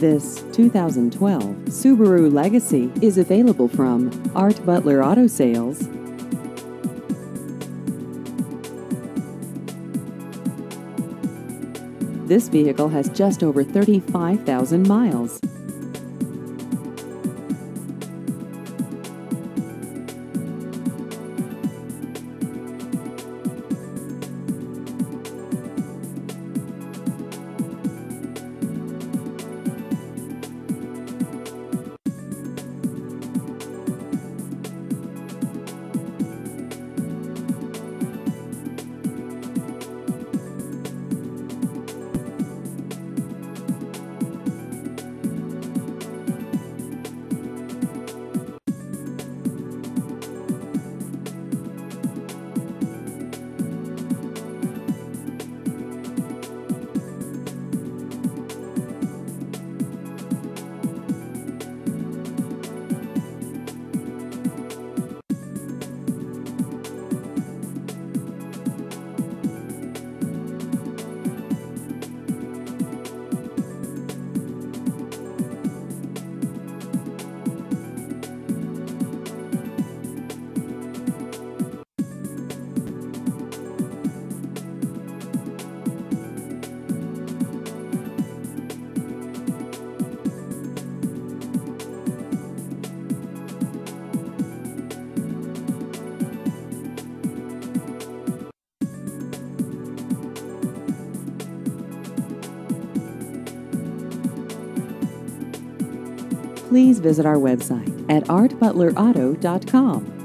This 2012 Subaru Legacy is available from Art Butler Auto Sales. This vehicle has just over 35,000 miles. Please visit our website at artbutlerauto.com.